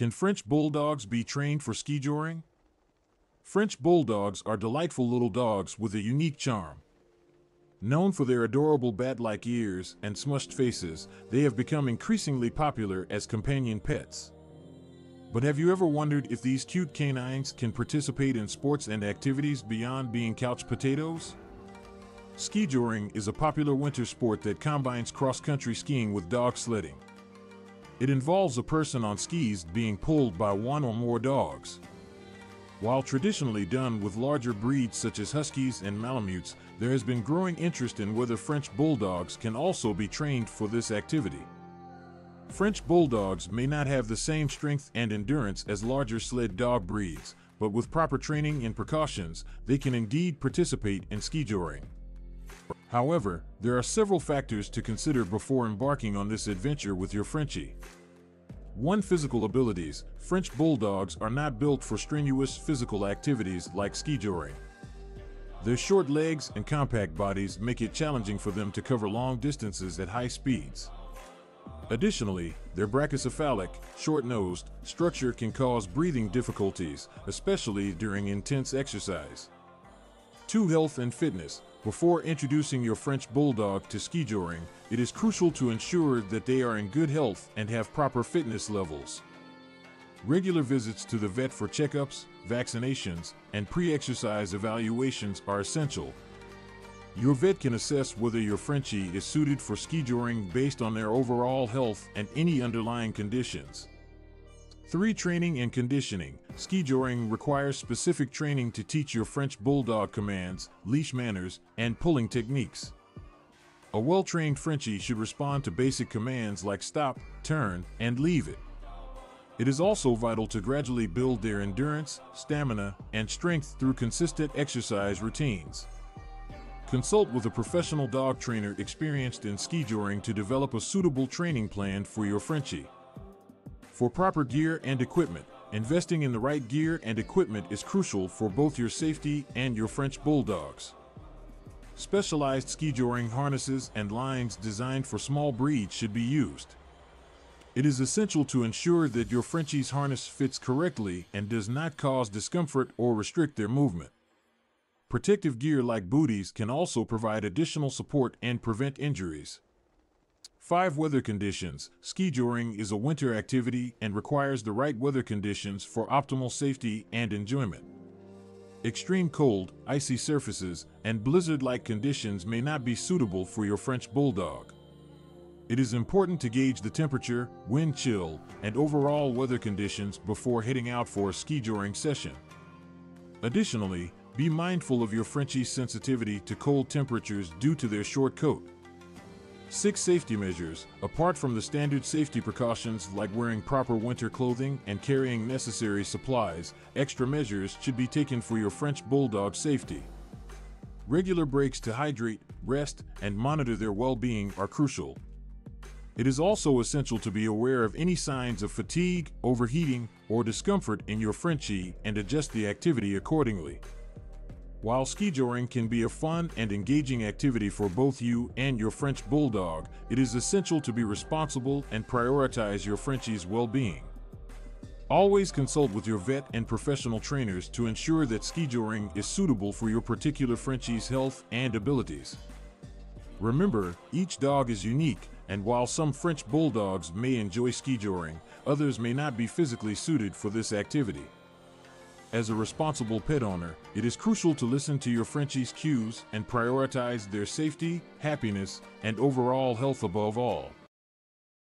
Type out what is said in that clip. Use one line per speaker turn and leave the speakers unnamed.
Can French bulldogs be trained for skijoring? French bulldogs are delightful little dogs with a unique charm. Known for their adorable bat like ears and smushed faces, they have become increasingly popular as companion pets. But have you ever wondered if these cute canines can participate in sports and activities beyond being couch potatoes? Skijoring is a popular winter sport that combines cross country skiing with dog sledding. It involves a person on skis being pulled by one or more dogs. While traditionally done with larger breeds such as Huskies and Malamutes, there has been growing interest in whether French Bulldogs can also be trained for this activity. French Bulldogs may not have the same strength and endurance as larger sled dog breeds, but with proper training and precautions, they can indeed participate in skijoring. However, there are several factors to consider before embarking on this adventure with your Frenchie. 1. Physical abilities. French Bulldogs are not built for strenuous physical activities like skijoring. Their short legs and compact bodies make it challenging for them to cover long distances at high speeds. Additionally, their brachycephalic, short-nosed structure can cause breathing difficulties, especially during intense exercise. 2. Health and fitness. Before introducing your French Bulldog to skijoring, it is crucial to ensure that they are in good health and have proper fitness levels. Regular visits to the vet for checkups, vaccinations, and pre-exercise evaluations are essential. Your vet can assess whether your Frenchie is suited for skijoring based on their overall health and any underlying conditions. 3. Training and conditioning. Skijoring requires specific training to teach your French Bulldog commands, leash manners, and pulling techniques. A well-trained Frenchie should respond to basic commands like stop, turn, and leave it. It is also vital to gradually build their endurance, stamina, and strength through consistent exercise routines. Consult with a professional dog trainer experienced in skijoring to develop a suitable training plan for your Frenchie. For proper gear and equipment, investing in the right gear and equipment is crucial for both your safety and your French Bulldogs. Specialized skijoring harnesses and lines designed for small breeds should be used. It is essential to ensure that your Frenchie's harness fits correctly and does not cause discomfort or restrict their movement. Protective gear like booties can also provide additional support and prevent injuries. 5. Weather conditions. Skijoring is a winter activity and requires the right weather conditions for optimal safety and enjoyment. Extreme cold, icy surfaces, and blizzard-like conditions may not be suitable for your French Bulldog. It is important to gauge the temperature, wind chill, and overall weather conditions before heading out for a skijoring session. Additionally, be mindful of your Frenchie's sensitivity to cold temperatures due to their short coat. Six safety measures. Apart from the standard safety precautions like wearing proper winter clothing and carrying necessary supplies, extra measures should be taken for your French Bulldog safety. Regular breaks to hydrate, rest, and monitor their well-being are crucial. It is also essential to be aware of any signs of fatigue, overheating, or discomfort in your Frenchie and adjust the activity accordingly. While skijoring can be a fun and engaging activity for both you and your French Bulldog, it is essential to be responsible and prioritize your Frenchie's well-being. Always consult with your vet and professional trainers to ensure that skijoring is suitable for your particular Frenchie's health and abilities. Remember, each dog is unique, and while some French Bulldogs may enjoy skijoring, others may not be physically suited for this activity. As a responsible pet owner, it is crucial to listen to your Frenchie's cues and prioritize their safety, happiness, and overall health above all.